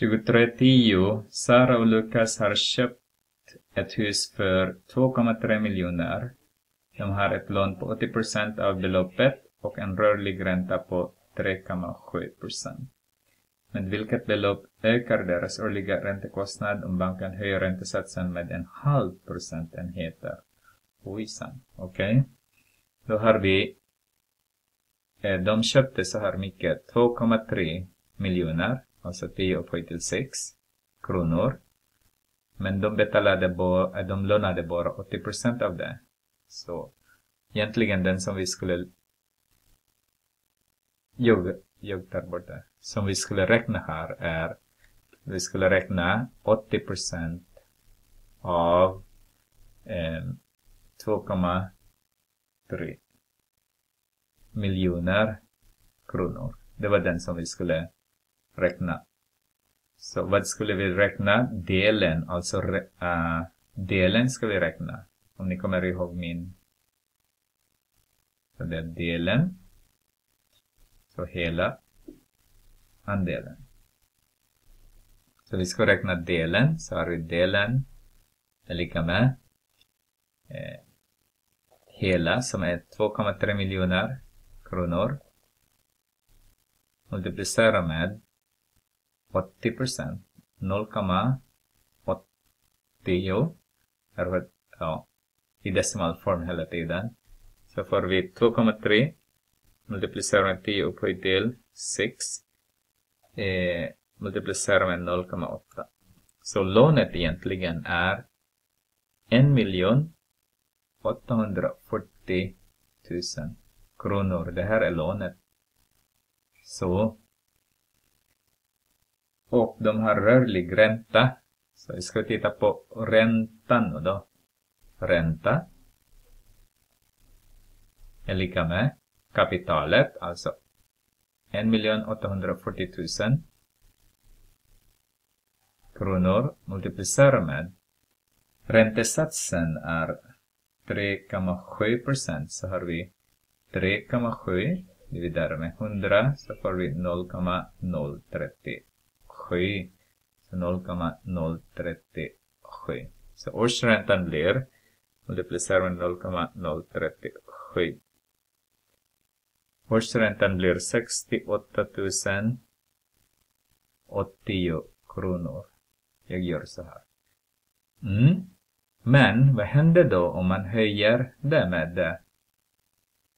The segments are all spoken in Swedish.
2310. Sara och Lukas har köpt ett hus för 2,3 miljoner. De har ett lån på 80 procent av beloppet och en rörlig ränta på 3,7 procent. Med vilket belopp ökar deras årliga räntekostnad om banken höjer räntesatsen med en halv procentenheter? Ojsan, okej. Okay. Då har vi, eh, de köpte så här mycket, 2,3 miljoner, alltså 10 upphöjt till 6 kronor. Men de betalade bara, eh, de lånade bara 80 procent av det. Så egentligen den som vi skulle jag, jag tar bort det. Som vi skulle räkna här är vi skulle räkna 80 procent av eh, 2,3 miljoner kronor. Det var den som vi skulle räkna. Så vad skulle vi räkna? Delen, alltså uh, delen ska vi räkna. Om ni kommer ihåg min. Så det är delen. Så hela andelen. Så vi ska räkna delen, så har vi delen är lika med eh, hela som är 2,3 miljoner kronor multiplicera med 80 procent 0,80 ja, i decimalform hela tiden så får vi 2,3 multiplicerar med 10 upphöjt till 6 eh, multiplicerar med 0,8 så lånet egentligen är 1 miljon 840 000 kronor. Det här är lånet. Så. Och de har rörlig ränta. Så vi ska titta på räntan nu då. Ränta är lika med kapitalet, alltså 1 840 000 kronor multiplicerar med räntesatsen är 3,7 procent så har vi 3,7 dividerat med 100 så får vi 0,030 0,037. Så 0,037. Så årsräntan blir multiplicerar med 0,037. Årsräntan blir 68 080 kronor. Jag gör så här. Mm. Men vad händer då om man höjer det med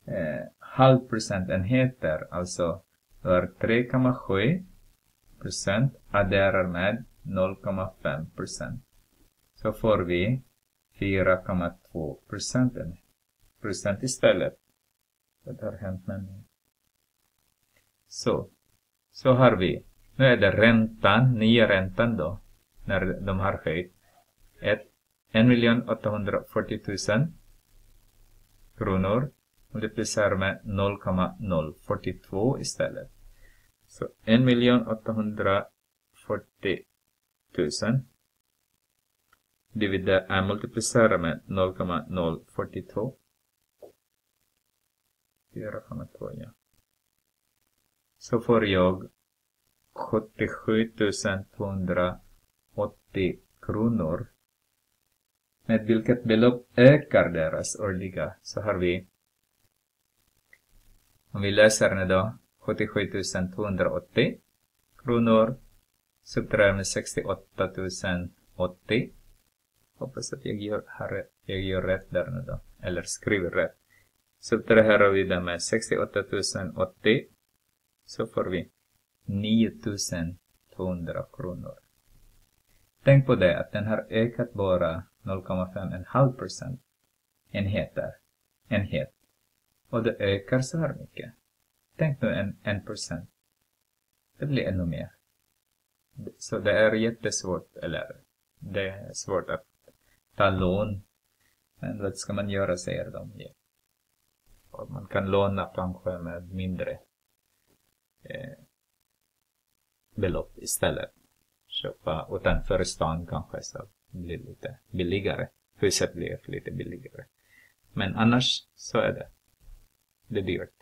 eh, halv procentenheter, alltså 3,7 procent adderar med 0,5 procent. Så får vi 4,2 procenten. procent istället. Vad har hänt med mig? Så. Så har vi. Nu är det räntan, nya räntan då, när de har höjt. 1 840 000 kronor multiplicerar med 0,042 istället. Så 1 840 000 dividerar, äh, multiplicerar med 0,042 4,2 ja. Så får jag 77 280 kronor. Med vilket belopp ökar deras årliga? Så har vi om vi läser den idag, 77 280 kronor subtraherar med 68 080. Hoppas att jag gör, har, jag gör rätt där nu då, eller skriver rätt. Subtraherar vi det med 68 080 så får vi 9 200 kronor. Tänk på det att den har ökat bara 0,5 procent enheter, enhet och det ökar så här mycket. Tänk nu en, en procent. Det blir ännu mer. Så det är jättesvårt, eller det är svårt att ta lån. Men vad ska man göra, säger de. Ja. Och man kan låna kanske med mindre eh, belopp istället. Köpa utanför stan kanske så blir lite billigare. Huset blir lite billigare. Men annars så är det. Det är dyrt.